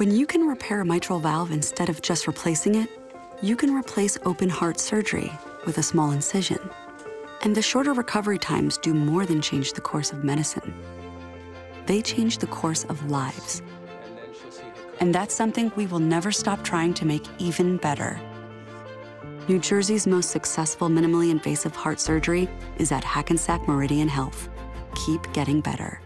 When you can repair a mitral valve instead of just replacing it, you can replace open heart surgery with a small incision. And the shorter recovery times do more than change the course of medicine. They change the course of lives. And that's something we will never stop trying to make even better. New Jersey's most successful minimally invasive heart surgery is at Hackensack Meridian Health. Keep getting better.